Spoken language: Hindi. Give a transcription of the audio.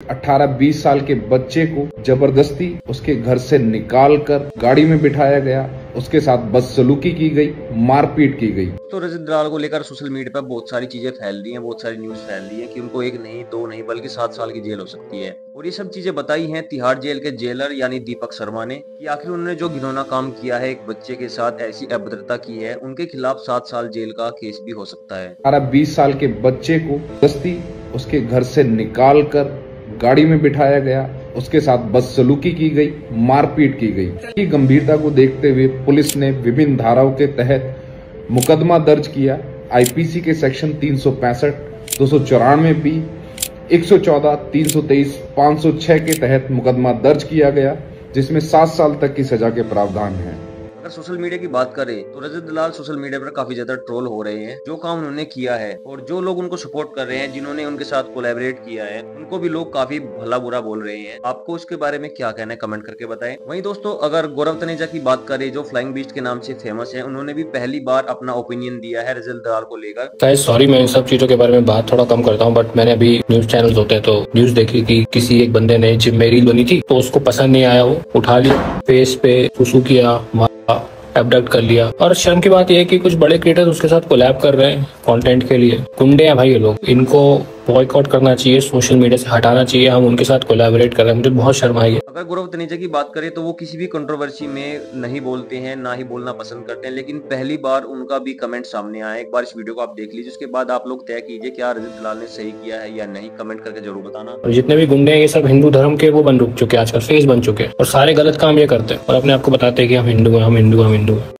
18-20 साल के बच्चे को ज़बरदस्ती उसके घर से निकालकर गाड़ी में बिठाया गया। उसके साथ बदसलूकी की गई मारपीट की गई। तो रजत दलाल को लेकर सोशल मीडिया पर बहुत सारी चीज़ें फैल रही हैं बहुत सारी न्यूज़ फैल रही है कि उनको एक नहीं दो नहीं बल्कि सात साल की जेल हो सकती है। और ये सब चीज़ें बताई हैं तिहाड़ जेल के जेलर यानी दीपक शर्मा ने कि आखिर उन्होंने जो घिनौना काम किया है एक बच्चे के साथ ऐसी अभद्रता की है उनके खिलाफ सात साल जेल का केस भी हो सकता है। अठारह बीस साल के बच्चे को दस्ती उसके घर से निकाल कर गाड़ी में बिठाया गया, उसके साथ बस सलूकी की गई, मारपीट की गई। की गंभीरता को देखते हुए पुलिस ने विभिन्न धाराओं के तहत मुकदमा दर्ज किया। आईपीसी के सेक्शन तीन सौ पैंसठ, दो सौ चौरानवे बी एक सौ चौदह, तीन सौ तेईस, पाँच सौ छह के तहत मुकदमा दर्ज किया गया, जिसमें सात साल तक की सजा के प्रावधान हैं। अगर सोशल मीडिया की बात करें तो रजत दलाल सोशल मीडिया पर काफ़ी ज़्यादा ट्रोल हो रहे हैं, जो काम उन्होंने किया है, और जो लोग उनको सपोर्ट कर रहे हैं, जिन्होंने उनके साथ कोलेबरेट किया है, उनको भी लोग काफ़ी भला बुरा बोल रहे हैं। आपको उसके बारे में क्या कहना है कमेंट करके बताएँ। वहीं दोस्तों, अगर गौरव तनेजा की बात करें, जो फ्लाइंग बीस्ट के नाम से फ़ेमस है, उन्होंने भी पहली बार अपना ओपिनियन दिया है रजत दलाल को लेकर। सॉरी मैं इन सब चीज़ों के बारे में बात थोड़ा कम करता हूँ बट मैंने अभी न्यूज़ चैनल होते हैं तो न्यूज़ देखी कि किसी एक बंदे ने जिम में रील बनी थी तो उसको पसंद नहीं आया, वो उठा लिया फेस पे सुसु किया मारा एबडक्ट कर लिया। और शर्म की बात यह है कि कुछ बड़े क्रिएटर उसके साथ कोलैब कर रहे हैं कंटेंट के लिए। कुंडे हैं भाई ये लोग। इनको बॉयकॉट करना चाहिए सोशल मीडिया से हटाना चाहिए हम उनके साथ कोलैबोरेट कर रहे हैं। मुझे बहुत शर्म आई है। अगर गौरव तनेजा की बात करें तो वो किसी भी कंट्रोवर्सी में नहीं बोलते हैं ना ही बोलना पसंद करते हैं लेकिन पहली बार उनका भी कमेंट सामने आया एक बार इस वीडियो को आप देख लीजिए उसके बाद आप लोग तय कीजिए क्या रजत दलाल ने सही किया है या नहीं। कमेंट करके ज़रूर बताना। और जितने भी गुंडे हैं ये सब हिंदू धर्म के वो बन रुक चुके हैं आजकल फेस बन चुके हैं और सारे गलत काम ये करते हैं और अपने आप को बताते हैं कि हम हिंदू हैं हम हिंदू हम हिंदू हैं।